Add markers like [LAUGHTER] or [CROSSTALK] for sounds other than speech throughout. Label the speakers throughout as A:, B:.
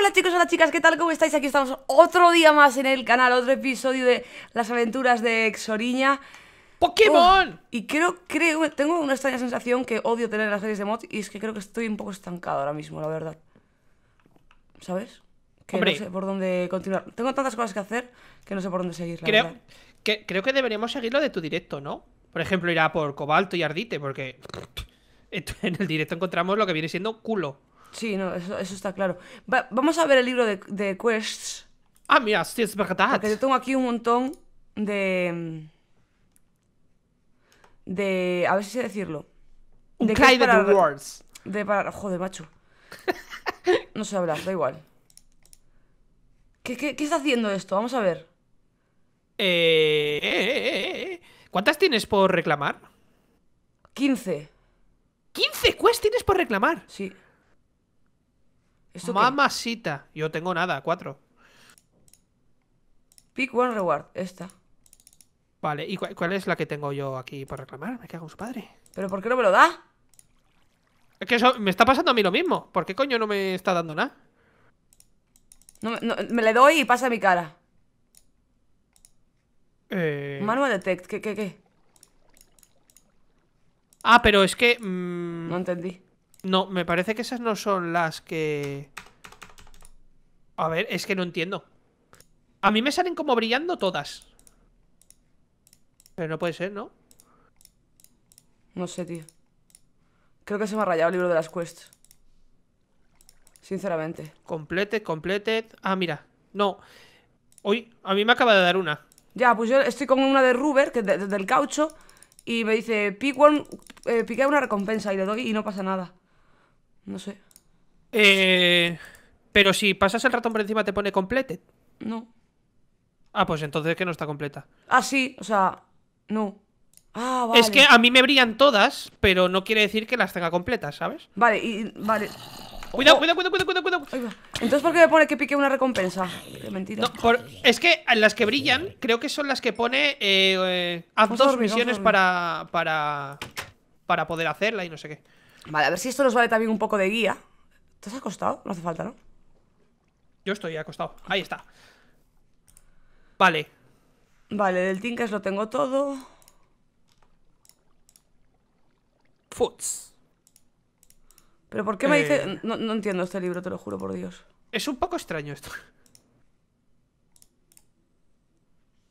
A: Hola chicos, hola chicas, ¿qué tal? ¿Cómo estáis? Aquí estamos otro día más en el canal, otro episodio de las aventuras de Exoriña.
B: ¡Pokémon!
A: Oh, y creo, creo, tengo una extraña sensación que odio tener las series de mod y es que creo que estoy un poco estancado ahora mismo, la verdad. ¿Sabes? Que
B: Hombre.
A: no sé por dónde continuar. Tengo tantas cosas que hacer que no sé por dónde seguir, la
B: Creo
A: verdad.
B: que, creo que deberíamos seguir lo de tu directo, ¿no? Por ejemplo, ir a por Cobalto y Ardite, porque [LAUGHS] en el directo encontramos lo que viene siendo culo.
A: Sí, no, eso, eso está claro. Va- vamos a ver el libro de, de quests.
B: Ah, mira, sí es verdad.
A: Porque yo tengo aquí un montón de. De. A ver si sé decirlo.
B: Un
A: de
B: Clyde
A: para-
B: Rewards.
A: De para. Joder, macho. [LAUGHS] No sé hablar, da igual. ¿Qué, qué, qué está haciendo esto? Vamos a ver.
B: Eh, eh, eh, eh. ¿Cuántas tienes por reclamar?
A: 15.
B: 15 quests tienes por reclamar.
A: Sí.
B: Mamacita. Yo tengo nada, cuatro.
A: Pick one reward. Esta.
B: Vale, ¿y cu- cuál es la que tengo yo aquí por reclamar? Me cago en su padre.
A: ¿Pero por qué no me lo da?
B: Es que eso me está pasando a mí lo mismo. ¿Por qué coño no me está dando nada?
A: No, me- no, me le doy y pasa a mi cara.
B: Eh...
A: Manual detect. ¿Qué, qué, qué?
B: Ah, pero es que... mm,
A: No entendí.
B: No, me parece que esas no son las que... A ver, es que no entiendo. A mí me salen como brillando todas. Pero no puede ser, ¿no?
A: No sé, tío. Creo que se me ha rayado el libro de las quests. Sinceramente.
B: Completed, completed... Ah, mira. No. Uy, a mí me acaba de dar una.
A: Ya, pues yo estoy con una de Ruber, que es de- de- del caucho, y me dice, pick one, eh, piqué una recompensa, y le doy y no pasa nada. No sé.
B: Eh... Pero si pasas el ratón por encima te pone completed.
A: No.
B: Ah, pues entonces que no está completa.
A: Ah, sí, o sea, no. Ah, vale.
B: Es que a mí me brillan todas, pero no quiere decir que las tenga completas, ¿sabes?
A: Vale, y, vale.
B: Cuidado,
A: Oh,
B: cuidado, cuidado, cuidado, cuidado, cuidado.
A: Entonces, ¿por qué me pone que piqué una recompensa? Qué mentira.
B: No, por- es que las que brillan, creo que son las que pone. Eh, eh, haz dos
A: dormir,
B: misiones para, para. Para poder hacerla y no sé qué.
A: Vale, a ver si esto nos vale también un poco de guía. ¿Te has acostado? No hace falta, ¿no?
B: Yo estoy acostado. Ahí está. Vale.
A: Vale, del Tinkers lo tengo todo.
B: Foods.
A: Pero ¿por qué me
B: Eh.
A: dice...? No, no entiendo este libro, te lo juro por Dios.
B: Es un poco extraño esto.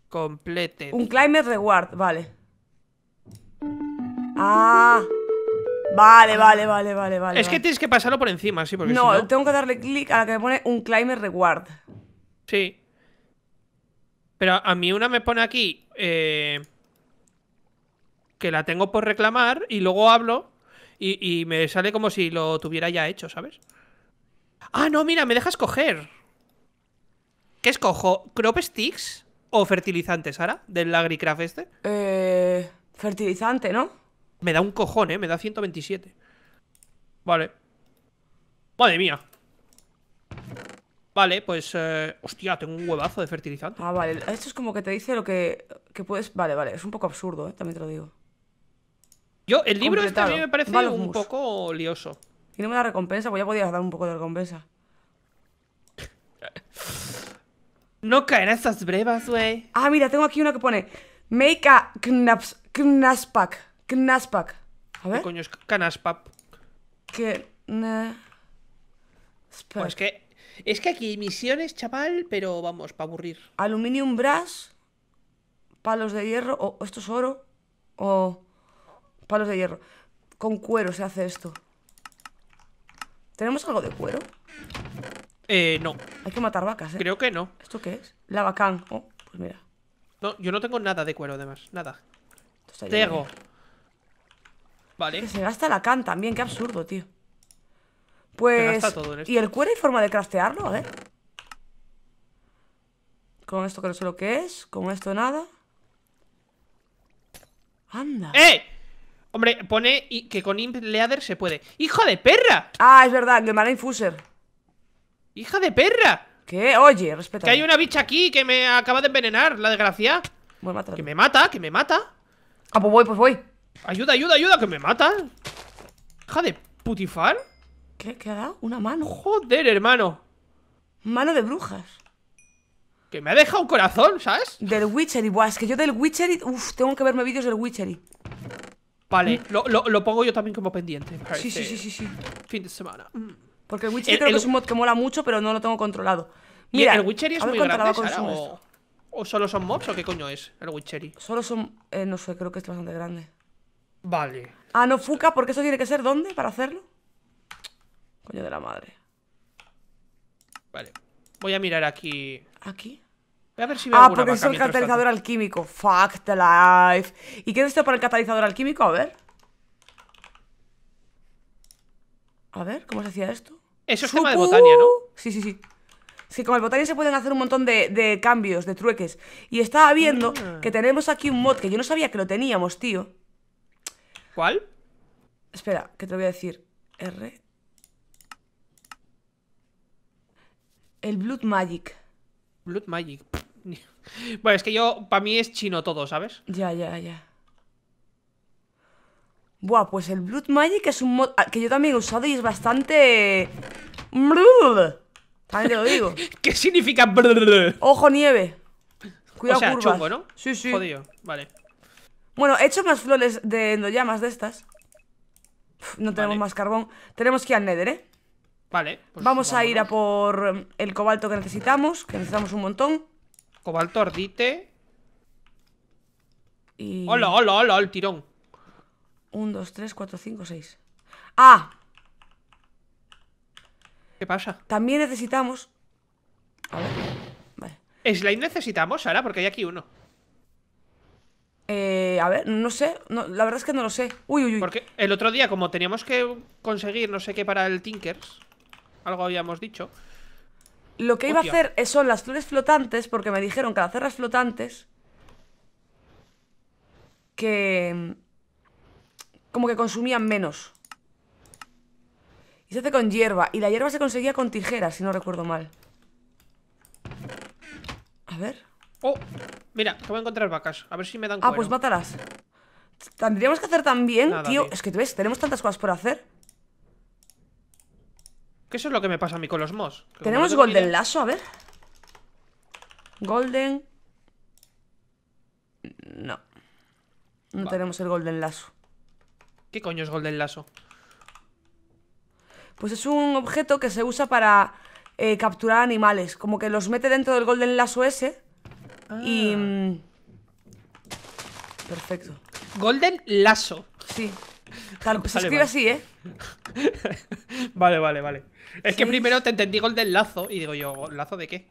B: Complete.
A: Un climber reward, vale. Ah. Vale, vale, vale, vale, vale.
B: es que tienes que pasarlo por encima, sí, porque
A: No,
B: si no.
A: tengo que darle clic a la que me pone un climber reward.
B: Sí. Pero a mí una me pone aquí eh, que la tengo por reclamar y luego hablo y, y me sale como si lo tuviera ya hecho, ¿sabes? Ah, no, mira, me deja escoger. ¿Qué escojo? ¿Crop sticks o fertilizantes, Sara? Del Agricraft este.
A: Eh, fertilizante, ¿no?
B: Me da un cojón, ¿eh? Me da 127. Vale. Madre mía. Vale, pues... eh, Hostia, tengo un huevazo de fertilizante.
A: Ah, vale. Esto es como que te dice lo que, que puedes... Vale, vale. Es un poco absurdo, ¿eh? También te lo digo.
B: Yo, el libro este a mí me parece un poco lioso.
A: Y no me da recompensa, pues ya podías dar un poco de recompensa.
B: No caen estas brevas, güey.
A: Ah, mira, tengo aquí una que pone... Make a knaps, knaspak. Knaspak. A
B: ¿Qué
A: ver.
B: coño es Canaspap?
A: Que...
B: Pues es que. Es que aquí hay misiones, chaval, pero vamos, para aburrir.
A: Aluminium brass, palos de hierro, o o esto es oro, o palos de hierro. Con cuero se hace esto. ¿Tenemos algo de cuero?
B: Eh, no.
A: Hay que matar vacas, ¿eh?
B: Creo que no.
A: ¿Esto qué es? Lavacán. Oh, pues mira.
B: No, yo no tengo nada de cuero, además. Nada.
A: esto está lleno
B: Tego.
A: de-
B: Vale.
A: Que se gasta la can también, qué absurdo, tío. Pues...
B: gasta todo.
A: ¿Y el cuero hay forma de craftearlo? A ver. Con esto que no sé lo que es. Con esto nada. Anda.
B: ¡Eh! Hombre, pone que con Imp Leader se puede. ¡Hijo de perra!
A: Ah, es verdad, el Marine Fuser.
B: ¡Hija de perra!
A: ¿Qué? Oye, respeta.
B: Que hay una bicha aquí que me acaba de envenenar, la desgracia.
A: Voy a matarlo.
B: Que me mata, que me mata.
A: Ah, pues voy, pues voy.
B: Ayuda, ayuda, ayuda, que me mata. Hija de putifar.
A: ¿Qué? ¿Qué ha dado? ¿Una mano?
B: Joder, hermano.
A: Mano de brujas.
B: Que me ha dejado un corazón, ¿sabes?
A: Del Witchery. Buah, es que yo del Witchery. Uf, tengo que verme vídeos del Witchery.
B: Vale, lo, lo- lo pongo yo también como pendiente.
A: Sí, sí, sí, sí, sí.
B: Fin de semana. Mm.
A: Porque el Witchery
B: El-
A: creo
B: el-
A: que es un mod que mola mucho, pero no lo tengo controlado.
B: ¿Y
A: Mira,
B: el Witchery es muy grande, Sara, o, o solo son mobs o qué coño es el Witchery?
A: Solo son. eh, no sé, creo que es bastante grande.
B: Vale.
A: Ah, no, Fuca, porque eso tiene que ser ¿dónde para hacerlo? Coño de la madre.
B: Vale. Voy a mirar aquí.
A: ¿Aquí?
B: Voy a ver si veo
A: Ah, porque es el catalizador
B: tanto.
A: alquímico. Fuck the life. ¿Y qué es esto para el catalizador alquímico? A ver. A ver, ¿cómo se hacía esto?
B: Eso es tema de
A: Supu.
B: botania, ¿no?
A: Sí, sí, sí. Sí, con el botania se pueden hacer un montón de, de cambios, de trueques. Y estaba viendo
B: Ah.
A: que tenemos aquí un mod que yo no sabía que lo teníamos, tío.
B: ¿Cuál?
A: Espera, que te lo voy a decir. R. El Blood Magic.
B: Blood Magic. [LAUGHS] Bueno, es que yo, para mí es chino todo, ¿sabes?
A: Ya, ya, ya. Buah, pues el Blood Magic es un mod ah, que yo también he usado y es bastante... También te lo digo. [LAUGHS]
B: ¿Qué significa?
A: Ojo nieve. Cuidado
B: o sea,
A: curvas.
B: chungo, ¿no?
A: Sí, sí.
B: Jodido, vale.
A: Bueno, he hecho más flores de endollamas de estas. Uf, No tenemos
B: Vale.
A: más carbón. Tenemos que ir al Nether, ¿eh?
B: Vale. pues
A: Vamos a ir a por mm, el cobalto que necesitamos, que necesitamos un montón.
B: Cobalto ardite.
A: Y...
B: Hola, hola, hola, el tirón.
A: 1, 2, 3, 4, 5, 6. Ah,
B: ¿Qué pasa?
A: también necesitamos... A ver. Vale.
B: Slime necesitamos, Sara, porque hay aquí uno.
A: Eh, a ver, no sé. no, la verdad es que no lo sé. Uy, uy, uy.
B: Porque el otro día, como teníamos que conseguir no sé qué para el Tinkers, algo habíamos dicho.
A: Lo que iba
B: Hostia.
A: a hacer son las flores flotantes, porque me dijeron que al hacer las flotantes. que. como que consumían menos. Y se hace con hierba. Y la hierba se conseguía con tijeras, si no recuerdo mal. A ver.
B: Oh, mira, acabo de encontrar vacas. A ver si me dan
A: Ah,
B: cuero.
A: pues mátalas. Tendríamos que hacer también,
B: Nada,
A: tío.
B: tío.
A: Es que tú ves, tenemos tantas cosas por hacer.
B: Que eso es lo que me pasa a mí con los que como
A: Tenemos Golden
B: idea-
A: Lasso, a ver. Golden. No. No tenemos el Golden Lasso.
B: ¿Qué coño es Golden Lasso?
A: Pues es un objeto que se usa para eh, capturar animales. Como que los mete dentro del Golden Lasso ese. Y.
B: Ah.
A: mm, Perfecto.
B: Golden Lasso.
A: Sí. [LAUGHS] Tal- se
B: Vale,
A: escribe
B: vale.
A: así, ¿eh? [LAUGHS]
B: Vale, vale, vale. Es que primero te entendí Golden Lazo y digo yo, ¿lazo de qué?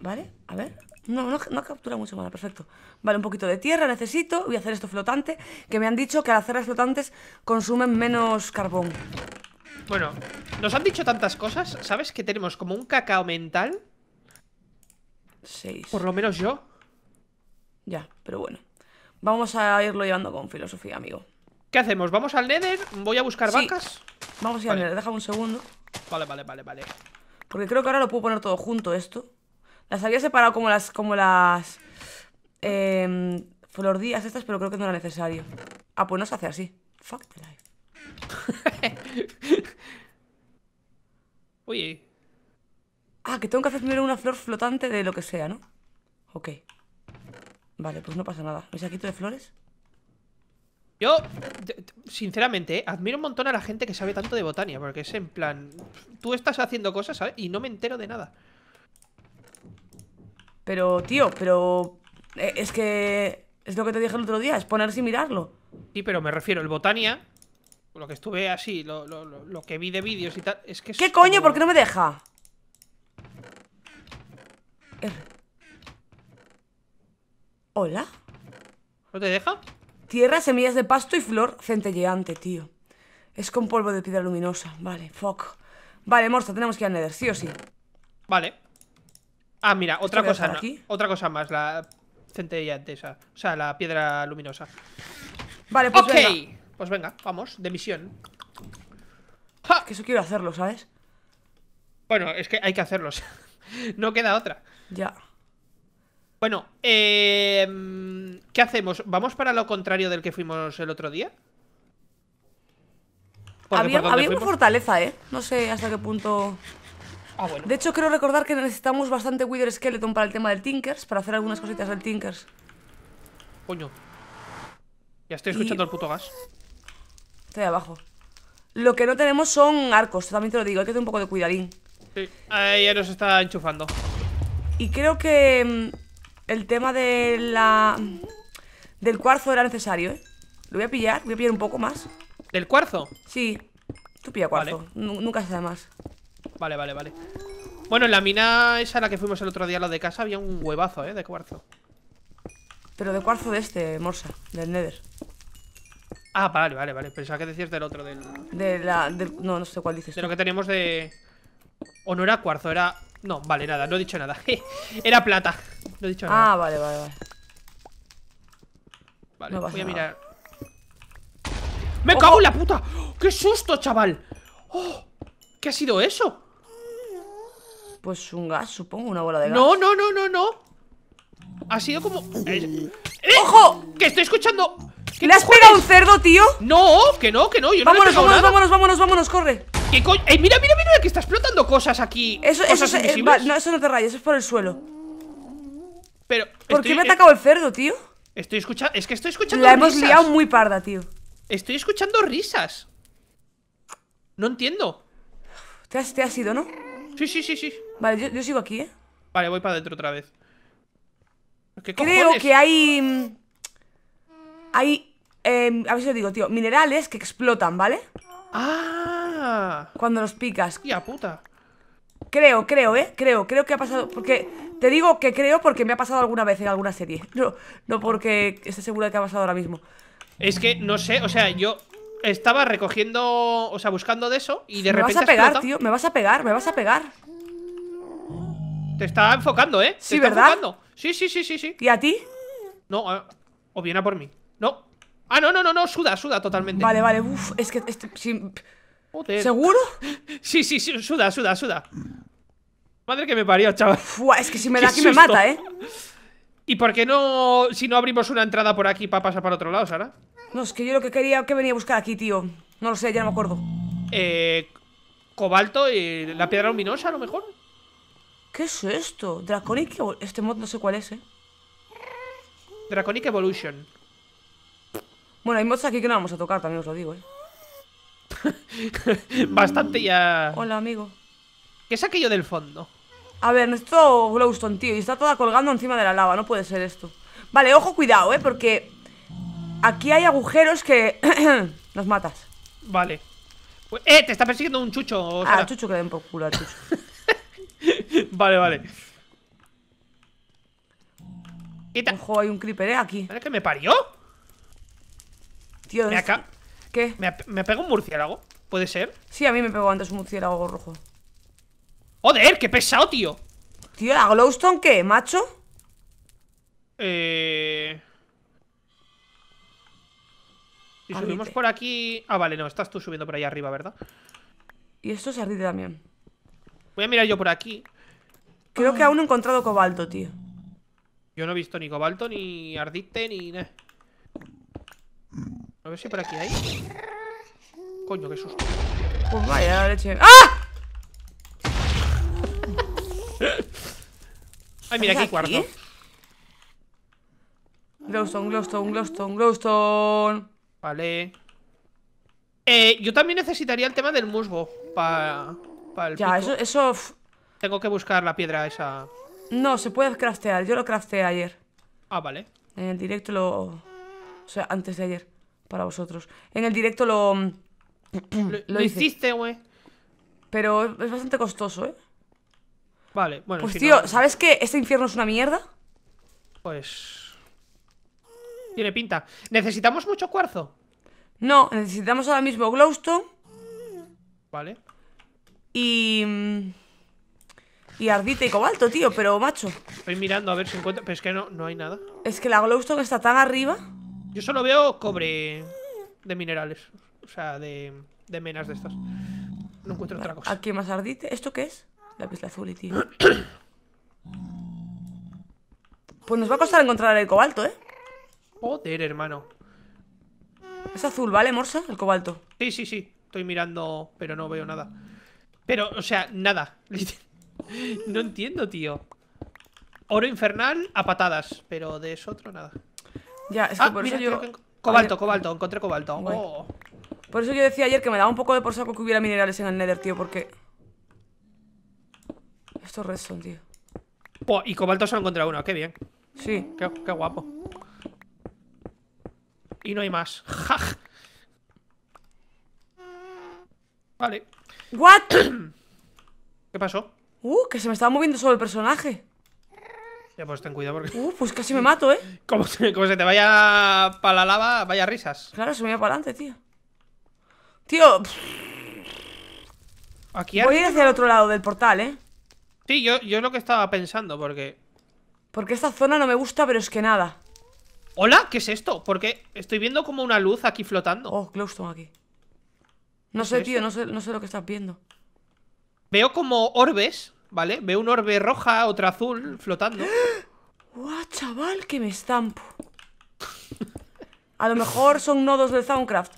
A: ¿Vale? A ver. No, no, no captura mucho mana, perfecto. Vale, un poquito de tierra necesito. Voy a hacer esto flotante. Que me han dicho que al hacer las flotantes consumen menos carbón.
B: Bueno, nos han dicho tantas cosas, ¿sabes? Que tenemos como un cacao mental,
A: 6.
B: por lo menos yo.
A: Ya, pero bueno. Vamos a irlo llevando con filosofía, amigo.
B: ¿Qué hacemos? ¿Vamos al Nether? ¿Voy a buscar
A: Sí.
B: vacas?
A: Vamos a ir
B: Vale.
A: a ver, déjame un segundo.
B: Vale, vale, vale, vale.
A: Porque creo que ahora lo puedo poner todo junto esto. Las había separado como las. como las. Eh, flordías estas, pero creo que no era necesario. Ah, pues no se hace así. Fuck the life. [LAUGHS]
B: Oye,
A: Ah, que tengo que hacer primero una flor flotante de lo que sea, ¿no? Ok. Vale, pues no pasa nada. ¿Mi saquito de flores?
B: yo, sinceramente, eh, admiro un montón a la gente que sabe tanto de botania, porque es en plan, tú estás haciendo cosas, ¿sabes? Y no me entero de nada.
A: Pero, tío, pero. eh, es que. Es lo que te dije el otro día, es ponerse y mirarlo.
B: Sí, pero me refiero, el botania, lo que estuve así, lo, lo- lo- que vi de vídeos y tal, es que es
A: ¿Qué coño? ¿Por qué no me deja? R. ¿Hola?
B: ¿No te deja?
A: Tierra, semillas de pasto y flor centelleante, tío. Es con polvo de piedra luminosa. Vale, fuck. Vale, Morsa, tenemos que ir al Nether, sí o sí.
B: Vale. Ah, mira, otra
A: a
B: cosa, no-
A: aquí.
B: otra cosa más, la centellante esa. O sea, la piedra luminosa.
A: Vale, pues venga.
B: pues venga, vamos, de misión.
A: Que eso quiero hacerlo, ¿sabes?
B: Bueno, es que hay que hacerlos. [LAUGHS] no queda otra.
A: Ya.
B: Bueno, eh, ¿qué hacemos? ¿Vamos para lo contrario del que fuimos el otro día? Porque
A: Había, había una fortaleza, ¿eh? No sé hasta qué punto...
B: Ah, bueno.
A: De hecho, creo recordar que necesitamos bastante Wither Skeleton para el tema del Tinkers, para hacer algunas cositas del Tinkers.
B: Coño. Ya estoy escuchando el puto gas.
A: Estoy abajo. Lo que no tenemos son arcos, también te lo digo, hay que tener un poco de cuidadín.
B: Sí. Ahí ya nos está enchufando.
A: Y creo que mm, el tema de la del cuarzo era necesario, ¿eh? Lo voy a pillar, voy a pillar un poco más.
B: ¿Del cuarzo?
A: Sí, tú pilla cuarzo, nu- nunca se sabe más.
B: Vale, vale, vale. Bueno, en la mina esa a la que fuimos el otro día, la de casa, había un huevazo, ¿eh? De cuarzo.
A: Pero de cuarzo de este, Morsa, del Nether.
B: Ah, vale, vale, vale. Pensaba que decías del otro, del...
A: De la. del- no, no sé cuál dices.
B: De lo que teníamos de... O no era cuarzo, era... No, vale, nada, no he dicho nada. [LAUGHS] era plata. No he dicho nada.
A: Ah, vale, vale, vale.
B: Vale,
A: no
B: voy a
A: nada.
B: mirar. ¡Me cago en la puta! ¡Qué susto, chaval! ¡Oh! ¿Qué ha sido eso?
A: Pues un gas, supongo, una bola de gas.
B: No, no, no, no, no. Ha sido como... ¡Eh!
A: ¡Ojo!
B: ¡Que estoy escuchando! ¿Qué
A: ¿Le has
B: cojones?
A: pegado un cerdo, tío?
B: No, que no, que no, yo no le he
A: vámonos,
B: nada.
A: vámonos, vámonos, vámonos, corre.
B: ¿Qué coño? ¡Eh, mira, mira, mira! Que está explotando cosas aquí.
A: Eso, eso, eh, va, no, eso no te rayes, eso es por el suelo.
B: Pero.
A: ¿Por
B: estoy,
A: qué me ha
B: eh,
A: atacado el cerdo, tío?
B: Estoy escuchando. Es que estoy escuchando
A: La hemos
B: risas.
A: liado muy parda, tío.
B: Estoy escuchando risas. No entiendo.
A: Te has, te has ido, ¿no?
B: Sí, sí, sí, sí.
A: Vale, yo, yo sigo aquí, ¿eh?
B: Vale, voy para adentro otra vez. ¿Qué
A: Creo
B: cojones?
A: que hay. mm, Hay. eh, a ver si lo digo, tío. Minerales que explotan, ¿vale?
B: ¡Ah!
A: Cuando los picas.
B: ¡Hostia puta!
A: Creo, creo, ¿eh? Creo, creo que ha pasado. Porque. Te digo que creo porque me ha pasado alguna vez en alguna serie. [LAUGHS] No, no porque esté segura de que ha pasado ahora mismo.
B: Es que no sé, o sea, yo estaba recogiendo. O sea, buscando de eso y de
A: me
B: repente.
A: vas a pegar,
B: explota.
A: tío. Me vas a pegar, me vas a pegar.
B: Te está enfocando, ¿eh? Te
A: Sí,
B: está
A: ¿verdad?
B: enfocando. Sí, sí, sí, sí, sí.
A: ¿Y a ti?
B: No, ah, o viene a por mí. No. Ah, no, no, no, no, suda, suda totalmente.
A: Vale, vale, uff, es que. Este,
B: Joder.
A: ¿Seguro?
B: Sí, sí, sí, suda, suda, suda. Madre que me parió, chaval.
A: Fua, es que si me da aquí me mata, ¿eh?
B: ¿Y por qué no, si no abrimos una entrada por aquí para pasar para otro lado, Sara?
A: No, es que yo lo que quería, que venía a buscar aquí, tío. No lo sé, ya no me acuerdo.
B: Eh, cobalto y la piedra luminosa, a lo mejor.
A: ¿Qué es esto? Draconic, Evo- este mod no sé cuál es, ¿eh?
B: Draconic Evolution.
A: Bueno, hay mods aquí que no vamos a tocar, también os lo digo, ¿eh? [LAUGHS]
B: Bastante ya.
A: Hola, amigo.
B: ¿Qué es aquello del fondo?
A: A ver, necesito glowstone, tío. Y está toda colgando encima de la lava. No puede ser esto. Vale, ojo, cuidado, ¿eh? Porque aquí hay agujeros que [CLEARS THROAT] nos matas.
B: Vale. Pues- eh, te está persiguiendo un chucho,
A: Ah, chucho que den por culo al chucho. [LAUGHS]
B: Vale, vale.
A: Ojo, hay un creeper, ¿eh? Aquí.
B: ¿Madre que me parió?
A: Tío,
B: Me,
A: ¿dónde está? ¿Qué?
B: me, me pega un murciélago. ¿Puede ser?
A: Sí, a mí me pegó antes un murciélago rojo.
B: ¡Joder! ¡Qué pesado, tío!
A: Tío, ¿la glowstone qué, macho?
B: Eh... Si subimos por aquí... Ah, vale, no, estás tú subiendo por ahí arriba, ¿verdad?
A: Y esto es ardite también.
B: Voy a mirar yo por aquí.
A: Creo que aún no he encontrado cobalto, tío.
B: Yo no he visto ni cobalto, ni ardite, ni... A ver si por aquí hay. Coño, qué susto.
A: Pues vaya leche. ¡Ah!
B: Ay, mira, aquí hay cuarzo.
A: Glowstone, glowstone, glowstone, glowstone.
B: Vale. Eh, yo también necesitaría el tema del musgo para el
A: Ya,
B: pico.
A: eso, eso.
B: Tengo que buscar la piedra esa.
A: No, se puede craftear. Yo lo crafteé ayer.
B: Ah, vale.
A: En el directo lo. O sea, antes de ayer. Para vosotros. En el directo lo. [CLEARS THROAT]
B: Lo,
A: Lo
B: hiciste, güey.
A: Pero es bastante costoso, ¿eh?
B: Vale, bueno,
A: Pues
B: si
A: tío,
B: no,
A: ¿sabes que este infierno es una mierda?
B: pues. Tiene pinta. ¿Necesitamos mucho cuarzo?
A: No, necesitamos ahora mismo glowstone
B: Vale.
A: y. mm, Y ardite y cobalto, tío, pero macho.
B: Estoy mirando a ver si encuentro. Pero es que no, no hay nada.
A: Es que la glowstone está tan arriba.
B: Yo solo veo cobre de minerales. O sea, de, de menas de estas. No encuentro otra cosa.
A: Aquí más ardite. ¿Esto qué es? La pista azul, tío. [COUGHS] Pues nos va a costar encontrar el cobalto, ¿eh?
B: Joder, hermano.
A: Es azul, ¿vale, Morsa? El cobalto.
B: Sí, sí, sí. Estoy mirando, pero no veo nada. Pero, o sea, nada. [LAUGHS] no entiendo, tío. Oro infernal a patadas, pero de eso otro nada.
A: Ya, es que
B: Ah,
A: por
B: mira,
A: eso yo.
B: que- Cobalto, cobalto, encontré cobalto. Oh.
A: Por eso yo decía ayer que me daba un poco de por saco que hubiera minerales en el Nether, tío, porque. Esto es redstone, tío.
B: Buah, y cobalto solo encontré uno, qué bien.
A: Sí.
B: Qué, qué guapo. Y no hay más. ¡Ja! Vale.
A: ¿What? [CLEARS THROAT]
B: ¿Qué pasó?
A: Uh, que se me estaba moviendo solo el personaje.
B: Ya pues ten cuidado porque.
A: Uh, pues casi me [LAUGHS] mato, ¿eh?
B: Como se, como se te vaya para la lava, vaya risas.
A: Claro, se me iba para adelante, tío. Tío,
B: Aquí
A: voy a ir hacia el otro lado del portal, ¿eh?
B: Sí, yo, yo es lo que estaba pensando, porque.
A: Porque esta zona no me gusta, pero es que nada.
B: ¿Hola? ¿Qué es esto? Porque estoy viendo como una luz aquí flotando.
A: Oh, glowstone aquí. No
B: ¿Qué
A: sé,
B: es
A: tío, no sé, no sé lo que estás viendo.
B: Veo como orbes, ¿vale? Veo un orbe roja, otra azul, flotando.
A: ¡Guau, chaval! Que me estampo. A lo mejor son nodos del Soundcraft.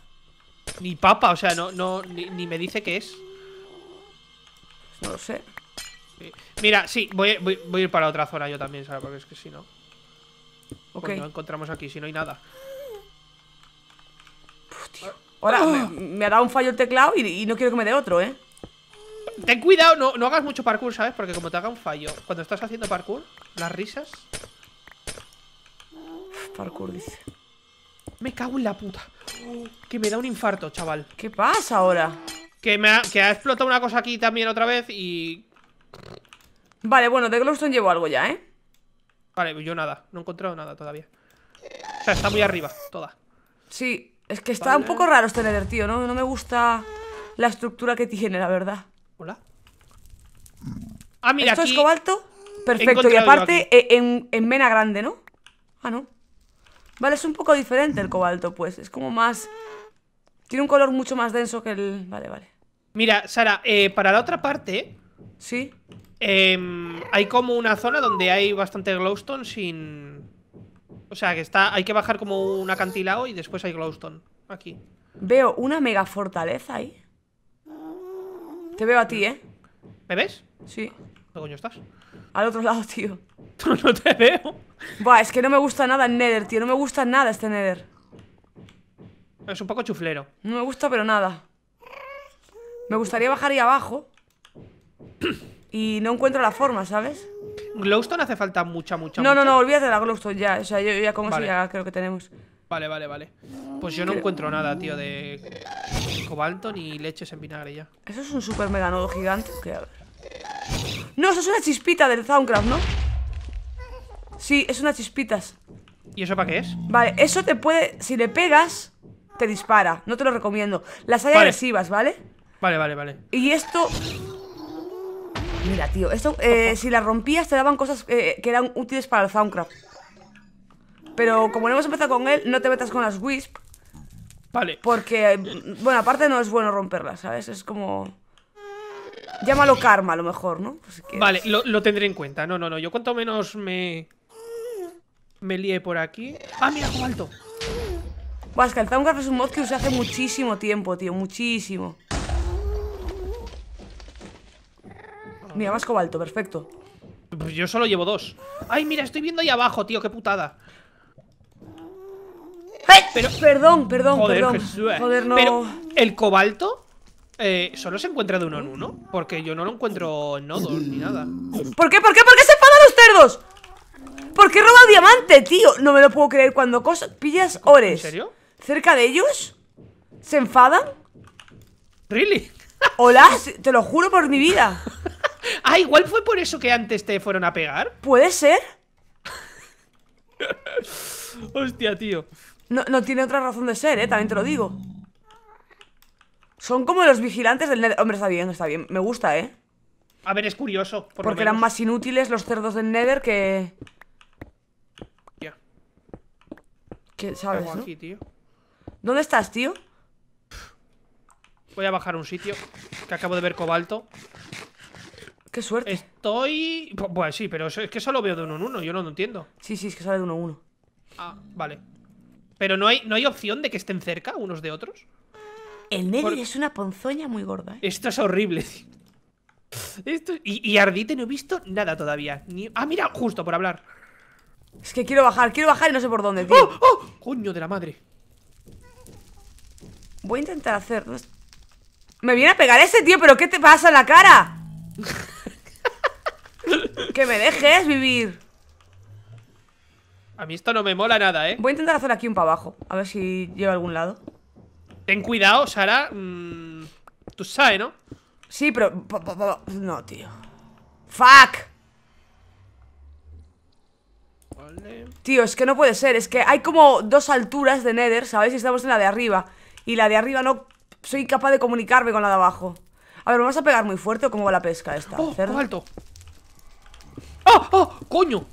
B: Ni papa, o sea, no, no, ni, ni me dice qué es.
A: No lo sé.
B: Mira, sí, voy, voy, voy a ir para otra zona yo también, ¿sabes? Porque es que si no.
A: Ok.
B: Pues no encontramos aquí, si no hay nada.
A: Ahora, me, me ha dado un fallo el teclado y, y no quiero que me dé otro, ¿eh?
B: Ten cuidado, no, no hagas mucho parkour, ¿sabes? Porque como te haga un fallo, cuando estás haciendo parkour, las risas.
A: Parkour, dice.
B: Me cago en la puta. Que me da un infarto, chaval.
A: ¿Qué pasa ahora?
B: Que, me ha, que ha explotado una cosa aquí también otra vez y.
A: Vale, bueno, de glowstone llevo algo ya, ¿eh?
B: Vale, yo nada, no he encontrado nada todavía. O sea, está muy arriba, toda.
A: Sí, es que está
B: Vale.
A: un poco raro este nether, tío, ¿no? No me gusta la estructura que tiene, la verdad.
B: Hola. Ah, mira,
A: ¿Esto
B: aquí.
A: es cobalto? Perfecto, y aparte e- en, en mena grande, ¿no? Ah, no. Vale, es un poco diferente el cobalto, pues. Es como más... Tiene un color mucho más denso que el... Vale, vale.
B: Mira, Sara, eh, para la otra parte.
A: ¿Sí?
B: em, hay como una zona donde hay bastante glowstone sin. O sea, que está. Hay que bajar como un acantilado y después hay glowstone. Aquí.
A: Veo una mega fortaleza ahí. Te veo a ti, ¿eh?
B: ¿Me ves?
A: Sí.
B: ¿Dónde coño estás?
A: Al otro lado, tío. [LAUGHS]
B: no te veo.
A: Buah, es que no me gusta nada el nether, tío. No me gusta nada este nether.
B: Es un poco chuflero.
A: No me gusta, pero nada. Me gustaría bajar ahí abajo. Y no encuentro la forma, ¿sabes?
B: Glowstone hace falta mucha, mucha.
A: No, no,
B: mucha.
A: no, olvídate de la glowstone ya. O sea, yo ya con
B: Vale.
A: eso ya creo que tenemos.
B: Vale, vale, vale. Pues yo no encuentro nada, tío, de cobalto ni leches en vinagre ya.
A: Eso es un super mega nodo gigante. Ok, a ver. No, eso es una chispita del Soundcraft, ¿no? Sí, es unas chispitas.
B: ¿Y eso para qué es?
A: Vale, eso te puede. Si le pegas, te dispara. No te lo recomiendo. Las hay
B: Vale.
A: agresivas, ¿vale?
B: Vale, vale, vale.
A: Y esto. Mira, tío, esto, eh, si las rompías te daban cosas eh, que eran útiles para el Soundcraft. Pero como no hemos empezado con él, no te metas con las Wisp.
B: Vale.
A: Porque, bueno, aparte no es bueno romperlas, ¿sabes? Es como. Llámalo karma, a lo mejor, ¿no? Pues si.
B: Vale, lo, lo tendré en cuenta. No, no, no. Yo cuanto menos me. Me lié por aquí. Ah, mira, cobalto.
A: Buah, es que el Soundcraft es un mod que usé hace muchísimo tiempo, tío, muchísimo. Mira, más cobalto, perfecto.
B: Pues yo solo llevo dos. Ay, mira, estoy viendo ahí abajo, tío, qué putada. Pero-
A: Perdón, perdón,
B: Joder,
A: perdón.
B: Jesús.
A: Joder, no.
B: Pero el cobalto eh, solo se encuentra de uno en uno. Porque yo no lo encuentro en nodos ni nada.
A: ¿Por qué? ¿Por qué? ¿Por qué se enfadan los cerdos? ¿Por qué roba diamante, tío? No me lo puedo creer. Cuando cosas pillas ores
B: ¿En serio?
A: cerca de ellos, ¿se enfadan?
B: ¿Really?
A: Hola, [LAUGHS] te lo juro por mi vida. [LAUGHS]
B: ah, igual fue por eso que antes te fueron a pegar.
A: ¿Puede ser? [LAUGHS]
B: Hostia, tío.
A: No, no tiene otra razón de ser, ¿eh? También te lo digo. Son como los vigilantes del Nether. Hombre, está bien, está bien. Me gusta, ¿eh?
B: A ver, es curioso. Por
A: Porque eran más inútiles los cerdos del Nether que... Que
B: ¿qué
A: ¿Sabes, no?
B: aquí, tío?
A: ¿Dónde estás, tío?
B: Voy a bajar a un sitio que acabo de ver cobalto.
A: Qué suerte.
B: Estoy. Pu- Pues sí, pero es que solo veo de uno en uno, yo no lo entiendo.
A: Sí, sí, es que sale de uno a uno.
B: Ah, vale. Pero no hay, no hay opción de que estén cerca unos de otros.
A: El
B: Por-
A: es una ponzoña muy gorda, ¿eh?
B: Esto es horrible. [LAUGHS] Esto- y, y Ardite no he visto nada todavía. Ni... Ah, mira, justo por hablar.
A: Es que quiero bajar, quiero bajar y no sé por dónde, tío.
B: ¡Oh! ¡Oh! Coño de la madre.
A: Voy a intentar hacer. Me viene a pegar ese tío, pero ¿qué te pasa en la cara? [LAUGHS] que me dejes vivir.
B: A mí esto no me mola nada, ¿eh?
A: Voy a intentar hacer aquí un para abajo. A ver si lleva a algún lado.
B: Ten cuidado, Sara. mm, tú sabes, ¿no?
A: Sí, pero. No, tío. ¡Fuck!
B: Vale.
A: Tío, es que no puede ser. Es que hay como dos alturas de Nether, ¿sabes? Y estamos en la de arriba. Y la de arriba no soy capaz de comunicarme con la de abajo. A ver, ¿me vas a pegar muy fuerte o cómo va la pesca esta?
B: ¡Oh,
A: cerdo?
B: alto! ¡Oh, oh! ¡Coño!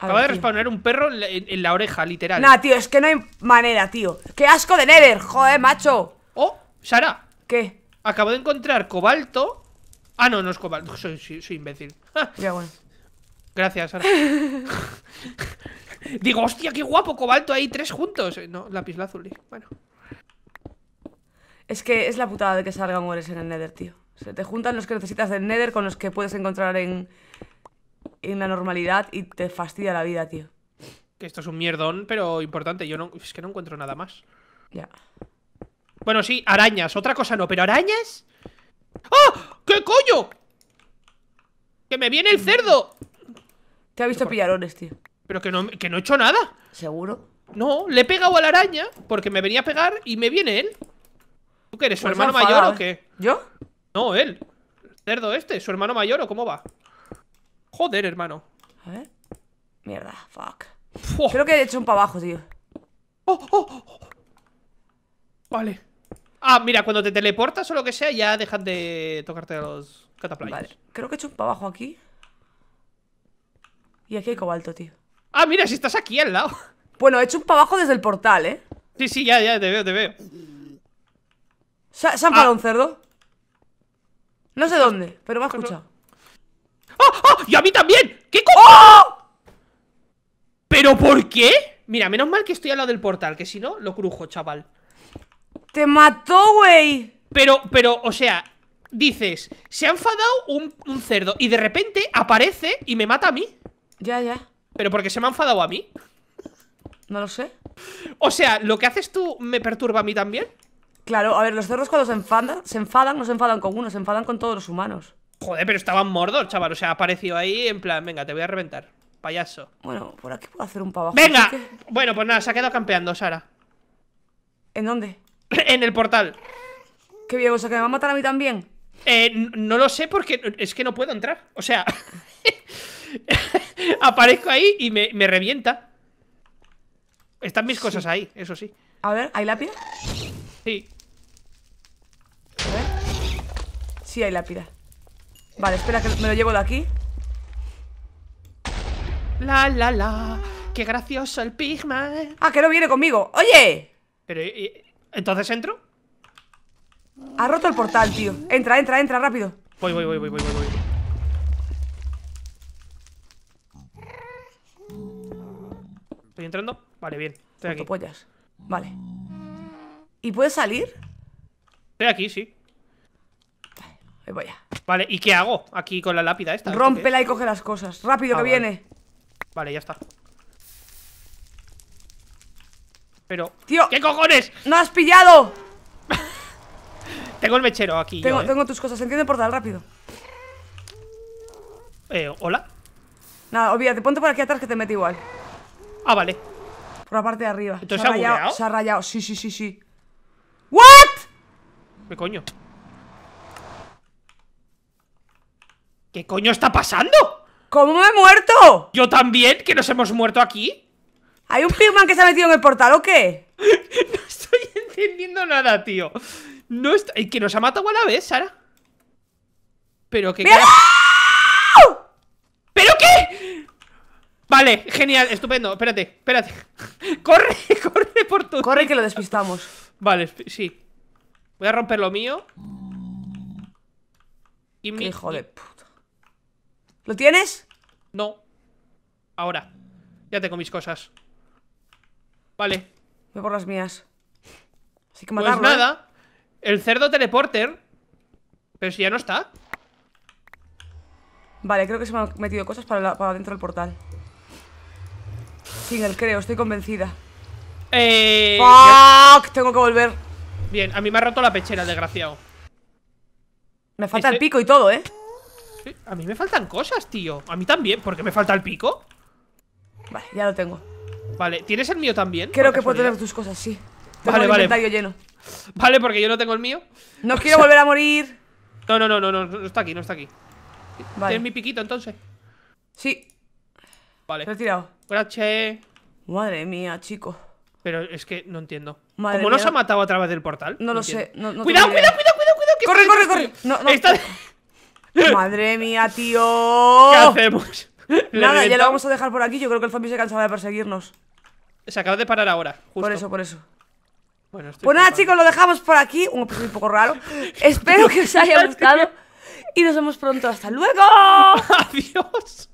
B: Acaba de respawnar un perro en la, en- en la oreja, literal.
A: Nah, tío, es que no hay manera, tío. ¡Qué asco de Nether! ¡Joder, macho!
B: ¡Oh! Sara,
A: ¿Qué?
B: acabo de encontrar cobalto. Ah, no, no es cobalto. Soy, soy, soy imbécil. Ah,
A: Ya, bueno.
B: gracias, Sara. [LAUGHS] Digo, hostia, qué guapo, cobalto ahí, tres juntos. Eh, No, lapislázuli. Bueno.
A: Es que es la putada de que salgan mueres en el Nether, tío. Se te juntan los que necesitas del Nether con los que puedes encontrar en, en la normalidad y te fastidia la vida, tío.
B: Que esto es un mierdón, pero importante. Yo no, es que no encuentro nada más.
A: Ya.
B: Bueno, sí, arañas. Otra cosa no, pero arañas. ¡Ah! ¿Qué coño? ¡Que me viene el cerdo!
A: Te ha visto pillarones, tío.
B: Pero que no, que no he hecho nada.
A: ¿Seguro?
B: No, le he pegado a la araña porque me venía a pegar y me viene él. ¿Tú qué eres, su
A: Pues
B: hermano
A: enfadado,
B: mayor o qué?
A: ¿Yo?
B: No, él. El cerdo este, su hermano mayor o cómo va. Joder, hermano.
A: A ver. Mierda, fuck.
B: Fua.
A: Creo que he hecho un para abajo, tío.
B: Oh, oh, oh. Vale. Ah, mira, cuando te teleportas o lo que sea, ya dejan de tocarte a los cataplayas.
A: Vale. Creo que he hecho un para abajo aquí. Y aquí hay cobalto, tío.
B: Ah, mira, si estás aquí al lado.
A: Bueno, he hecho un para abajo desde el portal, ¿eh?
B: Sí, sí, ya, ya, te veo, te veo.
A: ¿Se, ha- se ha enfadado
B: Ah.
A: un cerdo? No sé dónde, pero me ha escuchado.
B: ¡Ah! ¡Ah! ¡Y a mí también! ¿Qué co...
A: ¡Oh!
B: ¿Pero por qué? Mira, menos mal que estoy al lado del portal, que si no, lo crujo, chaval.
A: ¡Te mató, güey!
B: Pero, pero, o sea, dices, se ha enfadado un, un cerdo y de repente aparece y me mata a mí.
A: Ya, ya.
B: ¿Pero porque se me ha enfadado a mí?
A: No lo sé.
B: O sea, ¿lo que haces tú me perturba a mí también?
A: Claro, a ver, los cerdos cuando se enfadan, se enfadan, no se enfadan con uno, se enfadan con todos los humanos.
B: Joder, pero estaban mordos, chaval. O sea, apareció ahí en plan, venga, te voy a reventar. Payaso.
A: Bueno, por aquí puedo hacer un abajo.
B: ¡Venga!
A: que-
B: Bueno, pues nada, se ha quedado campeando, Sara.
A: ¿En dónde? [LAUGHS]
B: en el portal.
A: Qué bien, o sea que me va a matar a mí también.
B: Eh, no lo sé porque es que no puedo entrar. O sea, [LAUGHS] aparezco ahí y me, me revienta. Están mis cosas ahí, eso sí.
A: A ver, ¿hay lápida?
B: Sí.
A: A ver. Sí, hay lápida. Vale, espera que me lo llevo de aquí.
B: La, la, la. Qué gracioso el Pigman.
A: Ah, que no viene conmigo. ¡Oye!
B: Pero, ¿y- y- ¿entonces entro?
A: Ha roto el portal, tío. Entra, entra, entra, rápido.
B: Voy, voy, voy, voy, voy, voy. voy. ¿Estoy entrando? Vale, bien. Estoy aquí.
A: Fotopollas. Vale. ¿Y puedes salir?
B: Estoy aquí, sí.
A: Voy.
B: Vale, ¿y qué hago aquí con la lápida esta? ¿Esto qué
A: Rómpela y coge las cosas. Rápido,
B: Ah,
A: que
B: vale.
A: viene.
B: Vale, ya está. Pero...
A: Tío.
B: ¿Qué cojones?
A: ¡No has pillado! [LAUGHS]
B: Tengo el mechero aquí
A: Tengo,
B: yo, ¿eh?
A: tengo tus cosas. Entiende el portal, rápido.
B: Eh, ¿Hola?
A: Nada, olvídate. Ponte por aquí atrás que te mete igual.
B: Ah, vale.
A: Por la parte de arriba.
B: ¿Entonces
A: se ha
B: se ha
A: rayado. Se ha rayado. Sí, sí, sí, sí. ¿What?
B: ¿Qué coño? ¿Qué coño está pasando?
A: ¿Cómo me he muerto?
B: ¿Yo también? ¿Que nos hemos muerto aquí?
A: ¿Hay un pigman que se ha metido en el portal o qué? [LAUGHS]
B: No estoy entendiendo nada, tío. No está... ¿Y que nos ha matado a la vez, Sara? ¿Pero qué?
A: ¡Mira!
B: ¿Pero qué? Vale, genial, estupendo. Espérate, espérate. [LAUGHS] Corre, [LAUGHS] corre por tu...
A: Corre que lo despistamos.
B: Vale, sí. Voy a romper lo mío. Y
A: Qué
B: mi...
A: hijo de puta. ¿Lo tienes?
B: No. Ahora. Ya tengo mis cosas. Vale.
A: Voy por las mías. Así que
B: Pues
A: matarlo. ¿eh?
B: nada. El cerdo teleporter Pero si ya no está.
A: Vale, creo que se me han metido cosas para, la- para dentro del portal. Singer, creo, estoy convencida.
B: Eh.
A: ¡Fuck! Tengo que volver.
B: Bien, a mí me ha roto la pechera, desgraciado.
A: Me falta
B: Este-
A: el pico y todo, ¿eh?
B: A mí me faltan cosas, tío. A mí también. ¿Por qué me falta el pico?
A: Vale, ya lo tengo.
B: Vale, ¿tienes el mío también?
A: Creo que puedo
B: casualidad?
A: tener tus cosas, sí. Tengo
B: Vale,
A: el
B: vale.
A: inventario lleno.
B: Vale, porque yo no tengo el mío.
A: No quiero [LAUGHS] volver a morir.
B: No, no, no, no, no, no está aquí, no está aquí.
A: Vale.
B: ¿Tienes mi piquito entonces?
A: Sí,
B: Vale.
A: lo he tirado.
B: Gracias.
A: Madre mía, chico.
B: Pero es que no entiendo.
A: Madre
B: ¿Cómo nos ha matado a través del portal?
A: No lo
B: entiendo.
A: sé, no- no
B: cuidado, cuidado, cuidado, cuidado, cuidado.
A: Corre, corre, corre. No, no.
B: está- [LAUGHS]
A: Madre mía, tío.
B: ¿Qué hacemos?
A: Nada, ya lo vamos a dejar por aquí. Yo creo que el zombie se cansaba de perseguirnos.
B: Se acaba de parar ahora, justo.
A: Por eso, por eso.
B: Bueno, estoy
A: Pues nada, chicos, lo dejamos por aquí. Un episodio un poco raro. Espero que os haya gustado. Y nos vemos pronto. ¡Hasta luego! [LAUGHS]
B: Adiós.